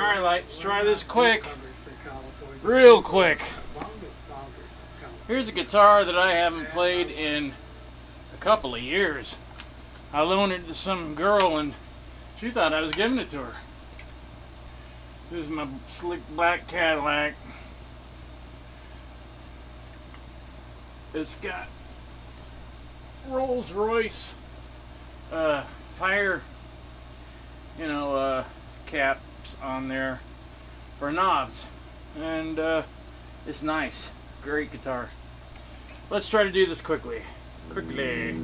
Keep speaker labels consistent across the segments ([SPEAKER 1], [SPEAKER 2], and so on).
[SPEAKER 1] Alright, let's try this quick. Real quick. Here's a guitar that I haven't played in a couple of years. I loaned it to some girl and she thought I was giving it to her. This is my slick black Cadillac. It's got Rolls Royce uh, tire, you know, uh, on there for knobs. And uh, it's nice. Great guitar. Let's try to do this quickly. Quickly.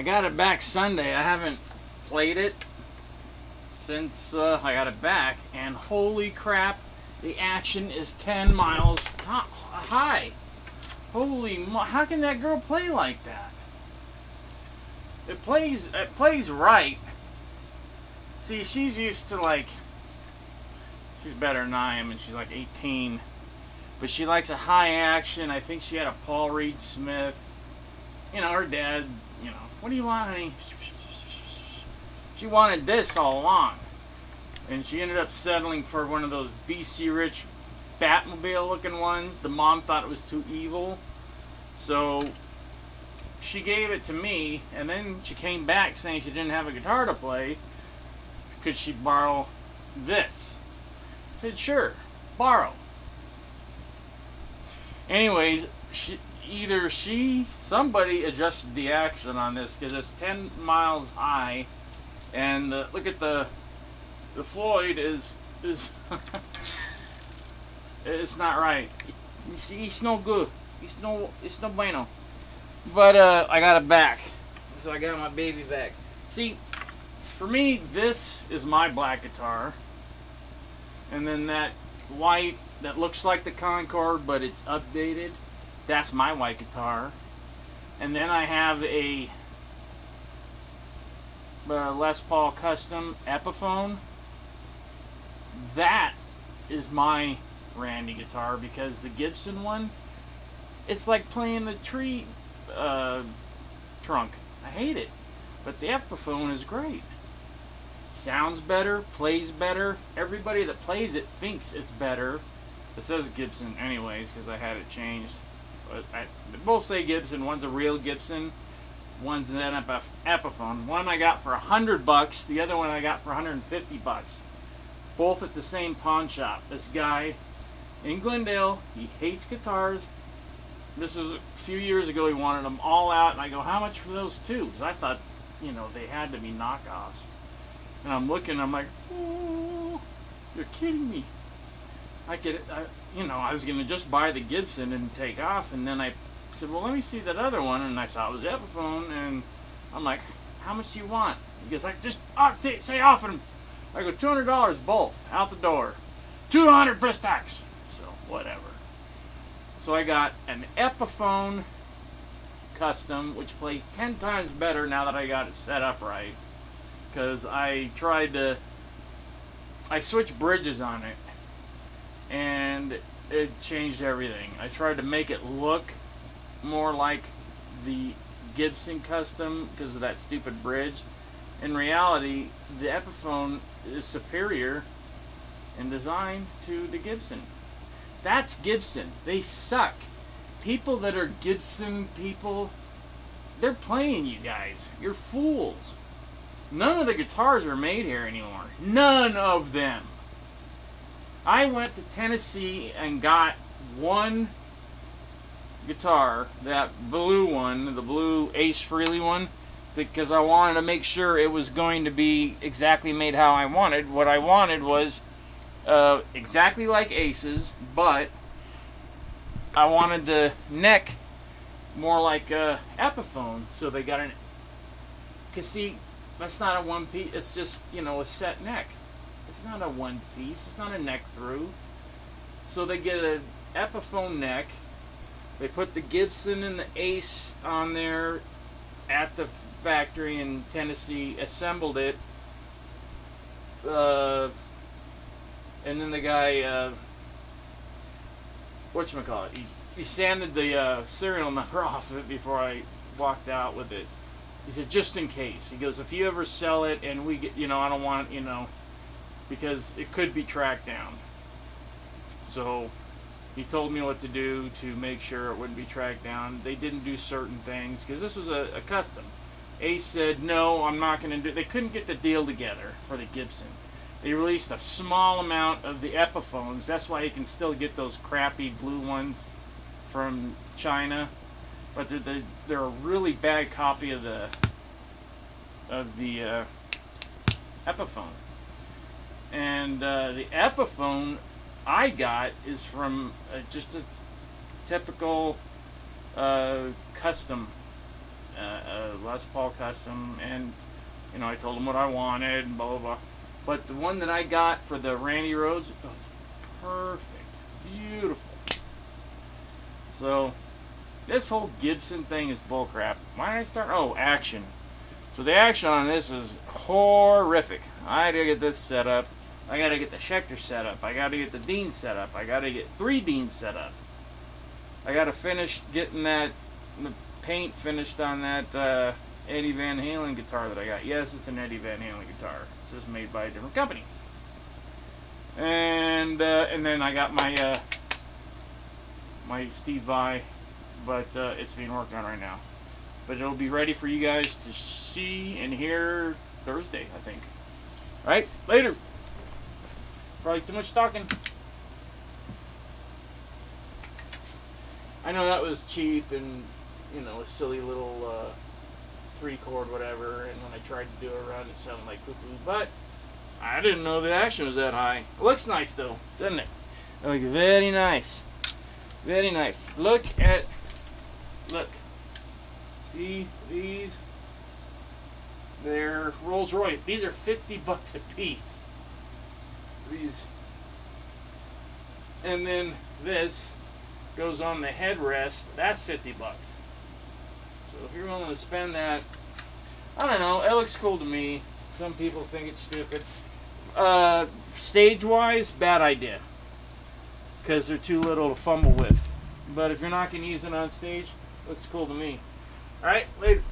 [SPEAKER 1] I got it back Sunday. I haven't played it since uh, I got it back, and holy crap, the action is 10 miles high. Holy, how can that girl play like that? It plays, it plays right. See, she's used to like, she's better than I am, and she's like 18. But she likes a high action. I think she had a Paul Reed Smith. You know, her dad, you know, what do you want, honey? She wanted this all along. And she ended up settling for one of those BC Rich Batmobile looking ones. The mom thought it was too evil. So she gave it to me, and then she came back saying she didn't have a guitar to play. Could she borrow this? I said, sure, borrow. Anyways, she, either she, somebody adjusted the action on this because it's 10 miles high, and uh, look at the the Floyd is is it's not right. It's, it's no good. It's no it's no bueno. But uh, I got it back, so I got my baby back. See, for me, this is my black guitar, and then that white that looks like the Concorde, but it's updated. That's my white guitar, and then I have a uh, Les Paul Custom Epiphone that is my Randy guitar because the Gibson one, it's like playing the tree uh, trunk. I hate it. But the Epiphone is great. sounds better, plays better. Everybody that plays it thinks it's better. It says Gibson anyways because I had it changed. I, both say Gibson. One's a real Gibson. One's an Epiphone. One I got for a hundred bucks. The other one I got for 150 bucks both at the same pawn shop. This guy in Glendale, he hates guitars. This was a few years ago. He wanted them all out, and I go, "How much for those two? Because I thought, you know, they had to be knockoffs. And I'm looking, I'm like, "Oh, you're kidding me!" I. I, you know, I was gonna just buy the Gibson and take off, and then I said, "Well, let me see that other one," and I saw it was Epiphone, and I'm like, "How much do you want?" He goes, "Like just oh, say off and I go, $200 both, out the door. 200 plus tax. So, whatever. So I got an Epiphone custom, which plays 10 times better now that I got it set up right. Because I tried to, I switched bridges on it. And it changed everything. I tried to make it look more like the Gibson custom because of that stupid bridge. In reality, the Epiphone is superior in design to the Gibson. That's Gibson. They suck. People that are Gibson people, they're playing you guys. You're fools. None of the guitars are made here anymore. None of them. I went to Tennessee and got one guitar, that blue one, the blue Ace Frehley one because I wanted to make sure it was going to be exactly made how I wanted. What I wanted was uh, exactly like Aces, but I wanted the neck more like a Epiphone, so they got an. Cause see, that's not a one piece. It's just you know a set neck. It's not a one piece. It's not a neck through. So they get an Epiphone neck. They put the Gibson and the Ace on there at the factory in Tennessee, assembled it, uh, and then the guy, uh, whatchamacallit, he, he sanded the uh, serial number off of it before I walked out with it. He said, just in case. He goes, if you ever sell it and we get, you know, I don't want, you know, because it could be tracked down. So he told me what to do to make sure it wouldn't be tracked down. They didn't do certain things because this was a, a custom. Ace said, no, I'm not going to do They couldn't get the deal together for the Gibson. They released a small amount of the Epiphones. That's why you can still get those crappy blue ones from China. But they're, they're, they're a really bad copy of the of the uh, Epiphone. And uh, the Epiphone I got is from uh, just a typical uh, custom a, a Les Paul custom, and you know I told him what I wanted and blah blah blah. But the one that I got for the Randy Rhoads was perfect. It's beautiful. So this whole Gibson thing is bullcrap. Why did I start? Oh, action. So the action on this is horrific. I had to get this set up. I got to get the Schecter set up. I got to get the Dean set up. I got to get three Deans set up. I got to finish getting that the paint finished on that uh, Eddie Van Halen guitar that I got. Yes, it's an Eddie Van Halen guitar. This is made by a different company. And uh, and then I got my uh, my Steve Vai, but uh, it's being worked on right now. But it'll be ready for you guys to see and hear Thursday, I think. All right, later. Probably too much talking. I know that was cheap and you know a silly little uh, three chord whatever. And when I tried to do a run, it sounded like poo. But I didn't know the action was that high. It looks nice though, doesn't it? It looks very nice. Very nice. Look at look. See these? They're Rolls Royce. These are 50 bucks a piece. These. And then this goes on the headrest. That's 50 bucks. So if you're willing to spend that, I don't know. It looks cool to me. Some people think it's stupid. Uh, stage-wise, bad idea. Because they're too little to fumble with. But if you're not going to use it on stage, looks cool to me. Alright, later.